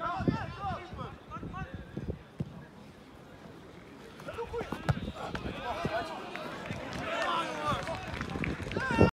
Go!